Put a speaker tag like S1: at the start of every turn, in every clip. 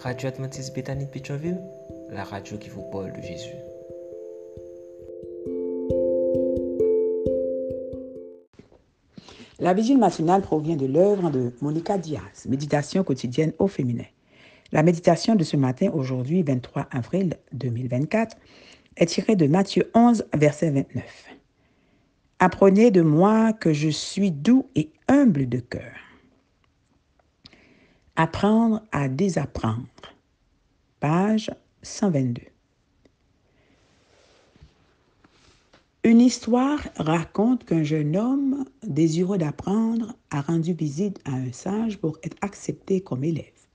S1: Radio Adventiste Bethany de Pétionville, la radio qui vous parle de Jésus.
S2: La vigile matinale provient de l'œuvre de Monica Diaz, Méditation quotidienne au féminin. La méditation de ce matin, aujourd'hui 23 avril 2024, est tirée de Matthieu 11, verset 29. Apprenez de moi que je suis doux et humble de cœur. Apprendre à désapprendre. Page 122. Une histoire raconte qu'un jeune homme, désireux d'apprendre, a rendu visite à un sage pour être accepté comme élève.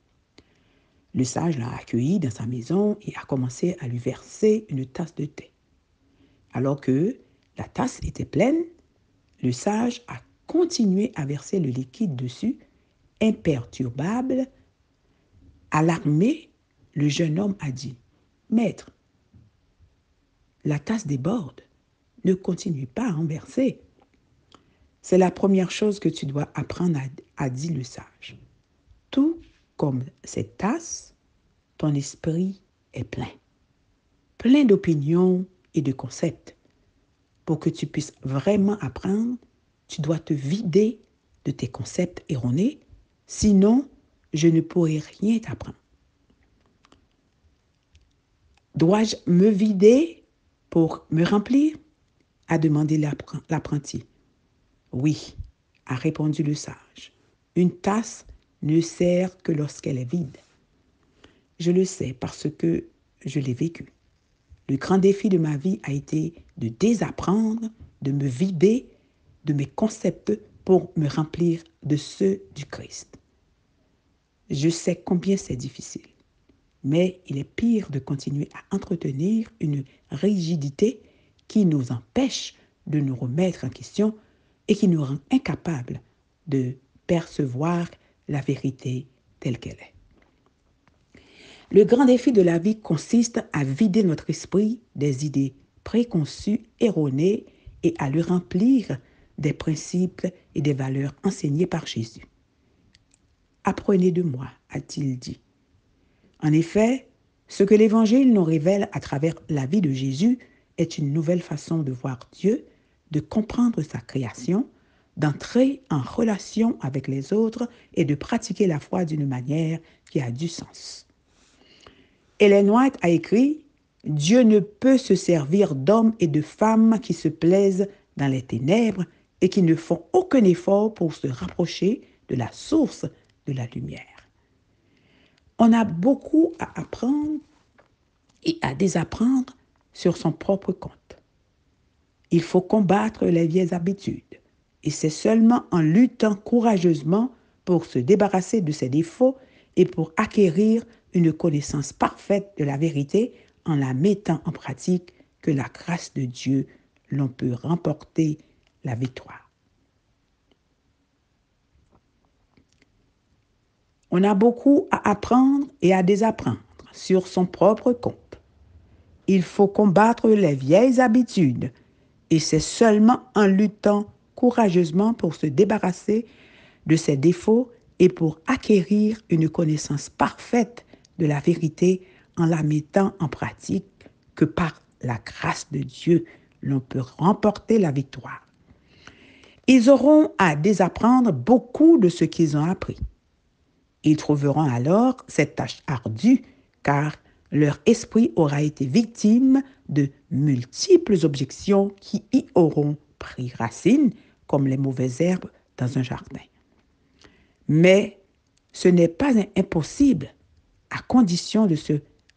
S2: Le sage l'a accueilli dans sa maison et a commencé à lui verser une tasse de thé. Alors que la tasse était pleine, le sage a continué à verser le liquide dessus, imperturbable. Alarmé, le jeune homme a dit, Maître, la tasse déborde, ne continue pas à en verser. C'est la première chose que tu dois apprendre, a, dit le sage. Tout comme cette tasse, ton esprit est plein, plein d'opinions et de concepts. Pour que tu puisses vraiment apprendre, tu dois te vider de tes concepts erronés, sinon je ne pourrai rien t'apprendre. Dois-je me vider pour me remplir? a demandé l'apprenti. Oui, a répondu le sage. Une tasse ne sert que lorsqu'elle est vide. Je le sais parce que je l'ai vécu. Le grand défi de ma vie a été de désapprendre, de me vider de mes concepts pour me remplir de ceux du Christ. Je sais combien c'est difficile, mais il est pire de continuer à entretenir une rigidité qui nous empêche de nous remettre en question et qui nous rend incapables de percevoir la vérité telle qu'elle est. Le grand défi de la vie consiste à vider notre esprit des idées préconçues, erronées, et à le remplir des principes et des valeurs enseignées par Jésus. Apprenez de moi, a-t-il dit. En effet, ce que l'Évangile nous révèle à travers la vie de Jésus est une nouvelle façon de voir Dieu, de comprendre sa création, d'entrer en relation avec les autres et de pratiquer la foi d'une manière qui a du sens. Hélène White a écrit Dieu ne peut se servir d'hommes et de femmes qui se plaisent dans les ténèbres et qui ne font aucun effort pour se rapprocher de la source de la lumière. On a beaucoup à apprendre et à désapprendre sur son propre compte. Il faut combattre les vieilles habitudes et c'est seulement en luttant courageusement pour se débarrasser de ses défauts et pour acquérir une connaissance parfaite de la vérité en la mettant en pratique que la grâce de Dieu l'on peut remporter la victoire. On a beaucoup à apprendre et à désapprendre sur son propre compte. Il faut combattre les vieilles habitudes et c'est seulement en luttant courageusement pour se débarrasser de ses défauts et pour acquérir une connaissance parfaite de la vérité en la mettant en pratique que par la grâce de Dieu, l'on peut remporter la victoire. Ils auront à désapprendre beaucoup de ce qu'ils ont appris. Ils trouveront alors cette tâche ardue car leur esprit aura été victime de multiples objections qui y auront pris racine comme les mauvaises herbes dans un jardin. Mais ce n'est pas impossible à condition de se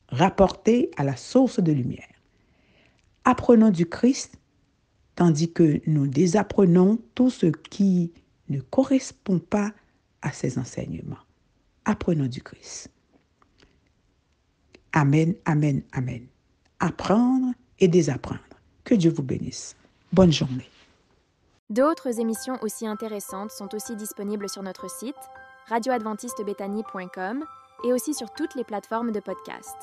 S2: rapporter à la source de lumière. Apprenons du Christ, tandis que nous désapprenons tout ce qui ne correspond pas à ses enseignements. Apprenons du Christ. Amen, amen, amen. Apprendre et désapprendre. Que Dieu vous bénisse. Bonne journée.
S3: D'autres émissions aussi intéressantes sont aussi disponibles sur notre site radioadventistebethany.com et aussi sur toutes les plateformes de podcast.